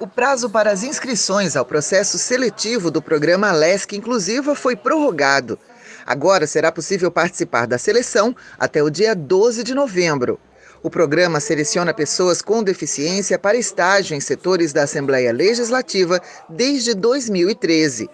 O prazo para as inscrições ao processo seletivo do programa LESC Inclusiva foi prorrogado. Agora será possível participar da seleção até o dia 12 de novembro. O programa seleciona pessoas com deficiência para estágio em setores da Assembleia Legislativa desde 2013.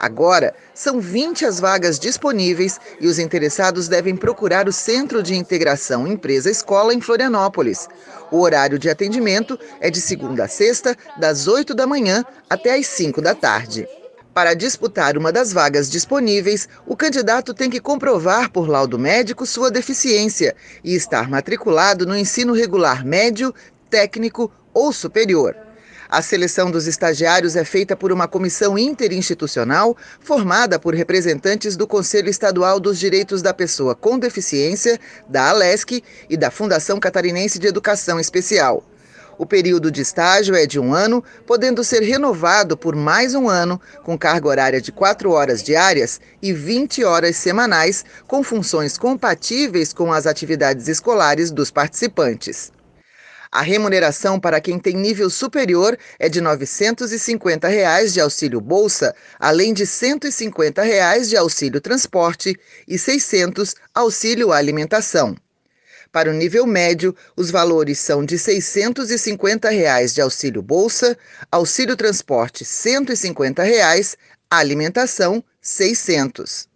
Agora, são 20 as vagas disponíveis e os interessados devem procurar o Centro de Integração Empresa-Escola em Florianópolis. O horário de atendimento é de segunda a sexta, das 8 da manhã até às 5 da tarde. Para disputar uma das vagas disponíveis, o candidato tem que comprovar por laudo médico sua deficiência e estar matriculado no ensino regular médio, técnico ou superior. A seleção dos estagiários é feita por uma comissão interinstitucional formada por representantes do Conselho Estadual dos Direitos da Pessoa com Deficiência, da ALESC e da Fundação Catarinense de Educação Especial. O período de estágio é de um ano, podendo ser renovado por mais um ano, com carga horária de 4 horas diárias e 20 horas semanais, com funções compatíveis com as atividades escolares dos participantes. A remuneração para quem tem nível superior é de 950 reais de auxílio bolsa, além de 150 reais de auxílio transporte e R$ 600 auxílio alimentação. Para o nível médio, os valores são de 650 reais de auxílio bolsa, auxílio transporte 150 reais, alimentação R$ 600.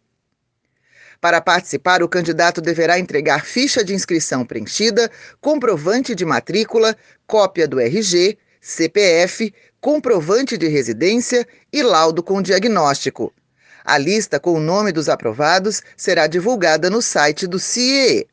Para participar, o candidato deverá entregar ficha de inscrição preenchida, comprovante de matrícula, cópia do RG, CPF, comprovante de residência e laudo com diagnóstico. A lista com o nome dos aprovados será divulgada no site do CIE.